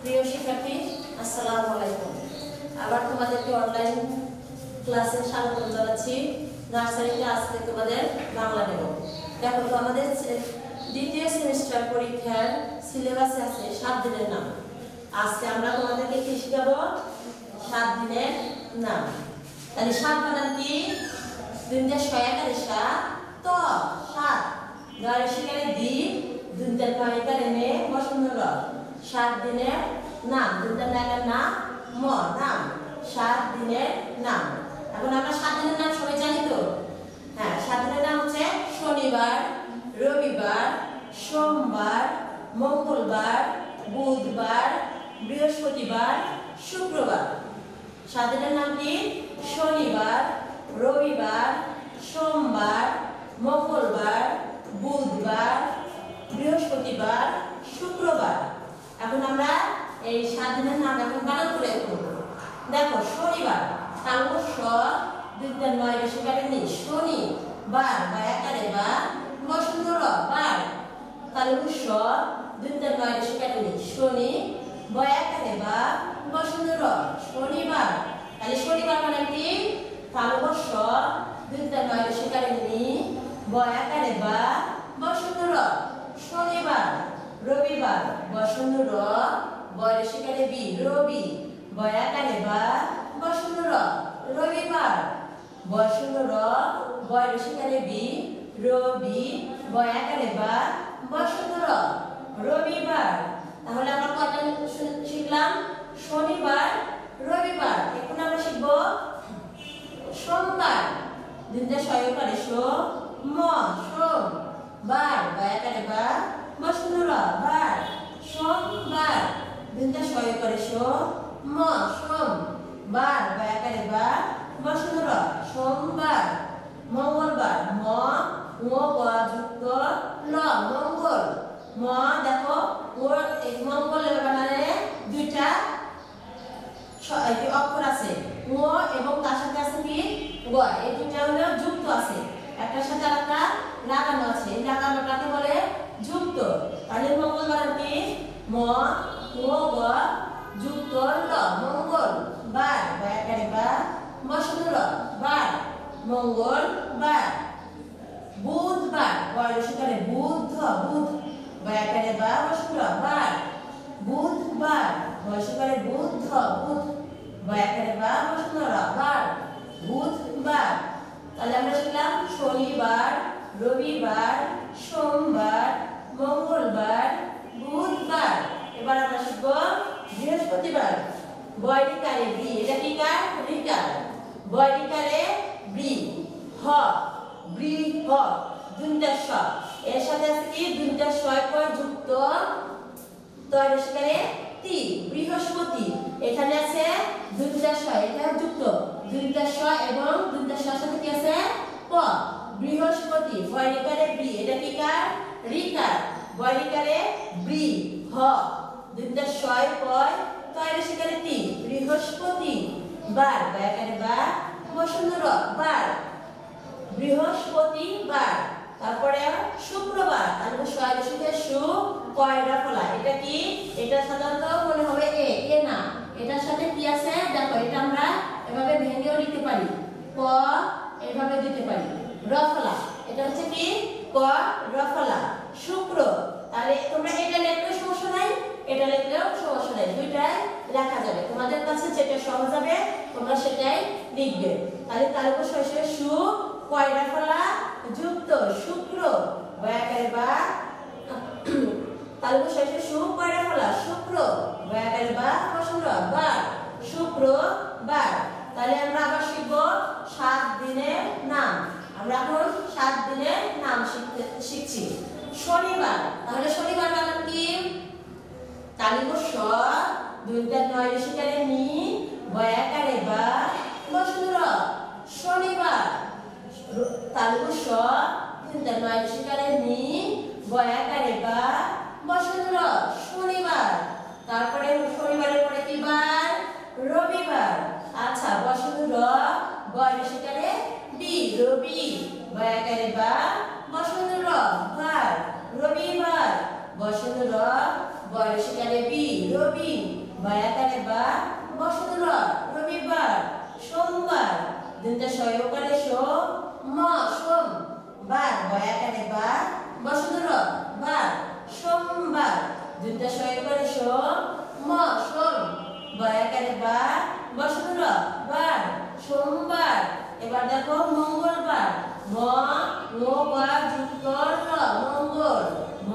প্রিয় শিক্ষার্থী, আসসালামু আলাইকুম। আবার তোমাদেরকে অনলাইন ক্লাসে স্বাগত জানাচ্ছি। নার্সারিতে আজকে তোমাদের বাংলা নেব দেখো, তো আমাদের দ্বিতীয় সেমিস্টার পরীক্ষার সিলেবাসে আছে সাত দিনের নাম। আজকে আমরা তোমাদেরকে কি শিখাবো? সাত দিনের নাম। তাহলে সাত বানান কি? দুইটা ছয়াকারে সাত। ত, সাত। দরে সেখানে দি দুইটা নয়কারে মে, বসন্ত র সাত দিনের নাম, দুইটা নায়কের নাম, ম, নাম। সাত দিনের নাম। এখন আমরা সাত দিনের নাম সবাই জানি তো? হ্যাঁ সাত দিনের নাম হচ্ছে শনিবার, রবিবার, সোমবার, মঙ্গলবার, বুধবার, বৃহস্পতিবার, শুক্রবার। সাত দিনের নাম কি? শনিবার, রবিবার, সোমবার, মঙ্গলবার। এখন আমরা এই সাত দিনের নাম এখন বানান করে করব দেখো, শনিবার তালব স দুইটা নয় বেশি কাটেনি শনি, বার বা একারে বা বসন্ত র, বার। তালব স দুইটা নয় বেশি কাটেনি শনি, বা একারে বা বসন্ত র, শনিবার। তাহলে শনিবার মানে কি? তালব স দুইটা নয় বেশি কাটেনি বা একারে বা বসন্ত র, শনিবার। রবিবার, বসন্ত র বয়রে সেখানে বি, রবি। বয়াকারে বা, বসন্ত র, রবিবার। বসন্ত র বয়রে সেখানে বি, রবি। বয়াকারে বা, বসন্ত র, রবিবার। তাহলে আমরা শি- শিখলাম? শনিবার, রবিবার। এখন আমরা শিখব সোমবার। দিনটা সয়কারে সো, ম সোম বার বায়াকারে বা বসুন্ধর, বার সোমবার দিনটা সয়কারে সো সোম বার বায়াকারে বা বসুন্ধর সোমবার মঙ্গলবার, ম, ও, গ, যুক্ত, ল, মঙ্গল। ম, দেখো ওর এই মঙ্গলের বানানে দুইটা অক্ষর আছে। ও এবং তার সাথে আছে কি? গ। এই দুইটা হলো যুক্ত আছে। একটার সাথে আরেকটা লাগানো আছে। এই লাগানোটাকে বলে তাহলে মঙ্গলবার কি ম ও যুক্ত, ল, মঙ্গল, বার, ব্যাকারে, বা বসন্ত র বার, মঙ্গল, বার, বুধবার বয়সকালে বুধ বুধ, ব্যাকারে, বা বসন্ত র বার, বুধবার বয়সকালে বুধ বুধ, ব্যাকারে, বা বসন্ত র বার, বুধবার। তাহলে আমরা শিখলাম শনিবার, রবিবার, সোমবার মঙ্গলবার, বুধবার, এবার আমরা শিখব বৃহস্পতিবার। বয়রিকারে বি, এটা কি কার রিকার বয়রিকারে বি, হ, বৃ হ দুইটা স। এর সাথে আছে কি? দুইটা ছয় পর যুক্ত। তয়স্কারে তি, বৃহস্পতি। এখানে আছে দুইটা স, এটা যুক্ত। দুইটা স এবং দুইটা স সাথে কি আছে? প, বৃহস্পতি। বয়রিকারে বি, এটা কি কার রিকার বয়রিকারে বৃ, হ দুইটা ছয় পয় তয়স্কারে তি, বৃহস্পতি, বার, বায়াকারে বা বসুন্ধর বার বৃহস্পতিবার তারপরে শুক্রবার, তাহলে ছয় দশমিক সু কয়টা ফলা, এটা কি? এটা সাধারণত মনে হবে এ এ না, এটার সাথে কি আছে? দেখো, এটা আমরা এভাবে ভেঙেও লিখতে পারি ক এভাবে দিতে পারি রফলা এটা হচ্ছে কি? ক, রফলা, শুক্র। তাহলে তোমরা এটা লিখলেও সমস্যা নাই, এটা লিখলেও সমস্যা নাই। দুইটাই লেখা যাবে। তোমাদের কাছে যেটা সহজ হবে, তোমরা সেটাই লিখবে। তাহলে তার উপর শস্যের সু কয়টা ফলা যুক্ত, শুক্র বয়াকারে বা, তার উপর শস্যের সু কয়টা ফলা শুক্র বয়াকারে বা বসন্ত বার, শুক্র, বার। তাহলে আমরা আবার শিখব সাত দিনের নাম। আমরা এখন সাত দিনের নাম শিখতে শিখছি। শনিবার। তাহলে শনিবার মানে কি? তালিব স, দুইটা নয় শিকারে নি বয়াকারে বা বসুন্ধর শনিবার। তালিব স, তিনটা নয় শিকারে নি বয়াকারে বা বসুন্ধর শনিবার। তারপরে শনিবারের পরে কি বার? রবিবার। আচ্ছা বসুন্ধর বয় শিকারে বি রবি। বয়াকারে বা রবিবার বসন্ত র বয় সেখানে বি, রবি। বা, বসন্ত রবিবার সোমবার দিনটা সয়কারে সো ম, সোম। বা, বসন্ত বার সোমবার সো ম সোম বয়াকারে বা বসন্ত বার সোমবার এবার দেখো মঙ্গলবার ম ও বা যুক্ত র মঙ্গল ম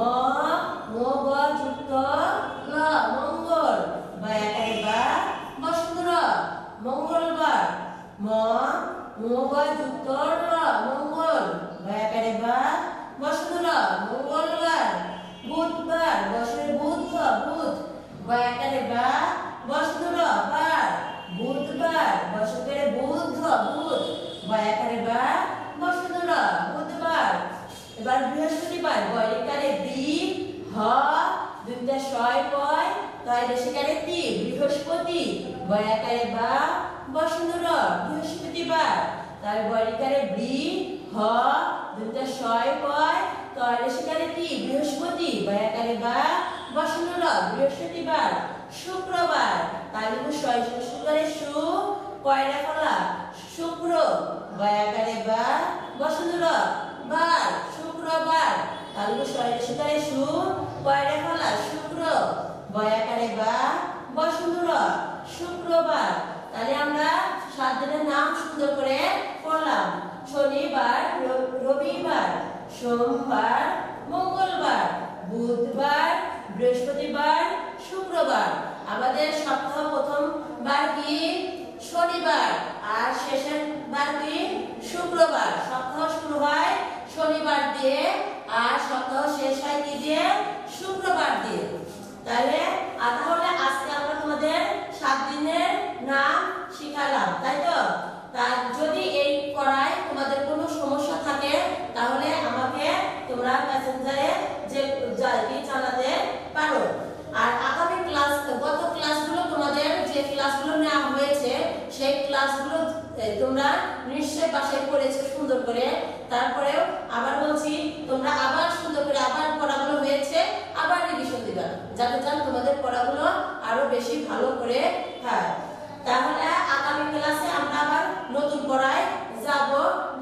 ও বা যুক্ত র মঙ্গল বয়াকারে বা বসন্ত মঙ্গলবার। ম বা যুক্ত মঙ্গল। বয়াকারে বা বসন্ত মঙ্গলবার। বুধবার বসরে বুধ বুধ। বয়াকারে বা বসন্ত বার। বুধবার বসকের বুধ বুধ। বয়াকারে বা বসন্ত বুধবার। এবার বৃহস্পতিবার বয়কারে বি, হ, দুইটা ছয় পয় তাই সেখানে তি বৃহস্পতি বয়াকারে বা, বসন্ত বৃহস্পতিবার তাই বয়কারে বি, হ, দুইটা ছয় পয়। তাই সেখানে তি বৃহস্পতি বয়াকারে বা, বসন্ত বৃহস্পতিবার শুক্রবার তাহলে ছয় শুক্রবারে সু কয়টা ফলা, শুক্র বয়াকারে বা, বসন্ত বার, শুক্রবার তাহলে ছয় শুক্রবারে সু কয়টা ফলা, শুক্র বসন্ত শুক্রবার। তাহলে আমরা সাত দিনের নাম সুন্দর করে পড়লাম। শনিবার রবিবার, সোমবার, মঙ্গলবার, বুধবার, বৃহস্পতিবার, শুক্রবার। আমাদের সপ্তাহ প্রথম বার কি শনিবার আর শেষের বার কি শুক্রবার। সপ্তাহ শুরু হয় শনিবার দিয়ে আর সপ্তাহ শেষ হয় কি দিয়ে? শুক্রবার দিয়ে। তাহলে তাহলে আজকে তোমাদের সাত দিনের নাম শিখালাম, তাই তো? যদি এই পড়ায় তোমাদের কোনো সমস্যা থাকে, তাহলে আমাকে তোমরা মেসেঞ্জারে যে জানাতে পারো। আর আগামী ক্লাস গত ক্লাসগুলো তোমাদের যে ক্লাসগুলো নেওয়া হয়েছে, সেই ক্লাসগুলো তোমরা নিশ্চয়ই বাসায় করেছ সুন্দর করে। তারপরেও আবার বলছি, তোমরা আবার সুন্দর করে আবার পড়াগুলো হয়েছে, আবার রিভিশন দিবা। যাতে যান তোমাদের পড়াগুলো বেশি ভালো করে হয়। তাহলে আগামী ক্লাসে আমরা আবার নতুন পড়ায় যাব।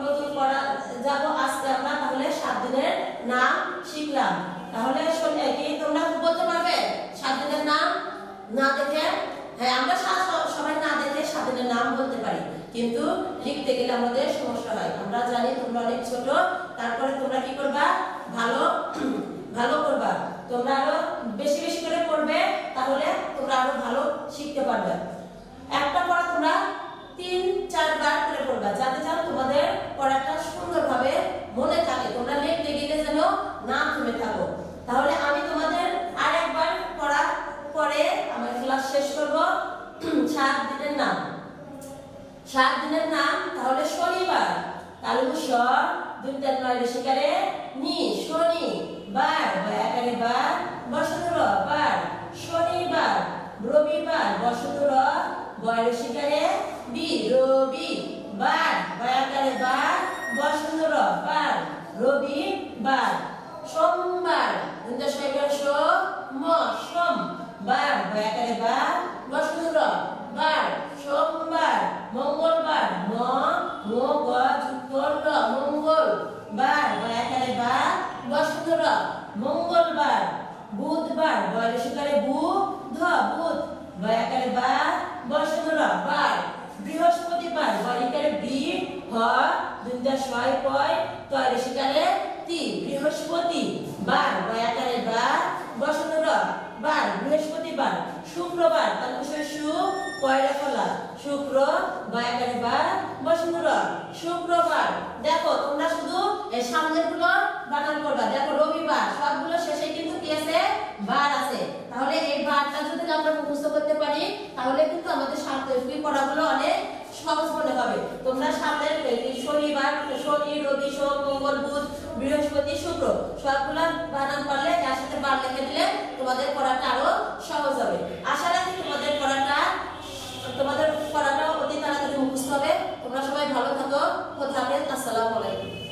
নতুন পড়া যাব আজকে আমরা, তাহলে সাত দিনের নাম শিখলাম। তাহলে শুনে কি তোমরা বলতে পারবে? সাত দিনের নাম না দেখে? হ্যাঁ আমরা সবাই না দেখে সাত দিনের নাম বলতে পারি। কিন্তু লিখতে গেলে আমাদের সমস্যা হয়। আমরা জানি তোমরা অনেক ছোট, তারপরে তোমরা কি করবা? ভালো ভালো করবা। তোমরা আরও বেশি বেশি করে পড়বে, তাহলে তোমরা আরও ভালো শিখতে পারবে। একটা পড়া তোমরা তিন, চারবার করে পড়বা, যাতে যেন তোমাদের পড়াটা সুন্দরভাবে মনে থাকে। তোমরা লিখতে গেলে যেন না থেমে থাকো। তাহলে আমি তোমাদের আর একবার পড়া পরে আমার ক্লাস শেষ করব। সাত দিনের নাম। সাত দিনের নাম, তাহলে শনিবার। তালু স দুইটা নয় শিকারে নি, শনি, বার বয়াকারে বার বসন্তর বার, শনিবার। রবিবার বসন্তর বয়ের শিকারে বি রবি বার বয়াকারে বার বসন্তর বার রবি বার সোমবার দুইটা শিকারে সো ম, সোম, বার, বয়াকারে বার বসন্তর বার। সোমবার, মঙ্গলবার, ম, মো, গ যুক্ত র, মঙ্গল। বার, বয়াকারে বার বসন্ত র মঙ্গলবার। বুধবার বয়ের শিকারে বু ধ বুধ বয়াকারে বার বসন্ত র বার বৃহস্পতিবার বয়িকারে বি হ দুইটা ছয় পয় তয়ের শিকারে বৃহস্পতি বার বয়াকারে বার বসন্ত র বার। বৃহস্পতিবার শুক্রবার তার বিষয় সু, পয়লা ফলা শুক্র বয়াকারে বার বসন্ত শুক্রবার, দেখো, তোমরা শুধু এই সামনেরগুলো বানান করবা। দেখো, রবিবার, সবগুলো শেষে কিন্তু কি আছে? বার আছে। তাহলে এই বারটা যদি আমরা মুখস্থ করতে পারি, তাহলে কিন্তু আমাদের সামনে পড়াগুলো অনেক সহজ মনে হবে। তোমরা সামনের শনিবার, শনি, রবি, সোম, মঙ্গল, বুধ, বৃহস্পতি, শুক্র, সবগুলো বানান পারলে যার সাথে বার লিখে দিলে তোমাদের পড়াটা আরও সহজ হবে। আশা রাখি তোমাদের পড়াটা তোমাদের পড়াটা অতি তাড়াতাড়ি মুখস্থ হবে। তোমরা সবাই ভালো থাকো। কোথা আসসালামু আলাইকুম।